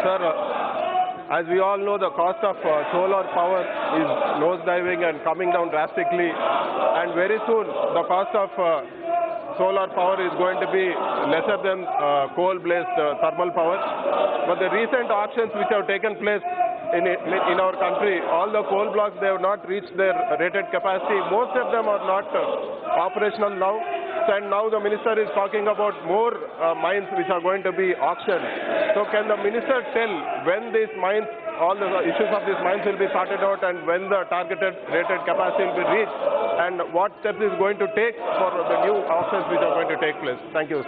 Sir, uh, as we all know, the cost of uh, solar power is nosediving and coming down drastically. And very soon, the cost of uh, solar power is going to be lesser than uh, coal-based uh, thermal power. But the recent auctions which have taken place in, in our country, all the coal blocks, they have not reached their rated capacity. Most of them are not uh, operational now. And now the minister is talking about more uh, mines which are going to be auctioned. So can the minister tell when these mines, all the issues of these mines will be sorted out and when the targeted rated capacity will be reached and what steps is going to take for the new auctions which are going to take place? Thank you.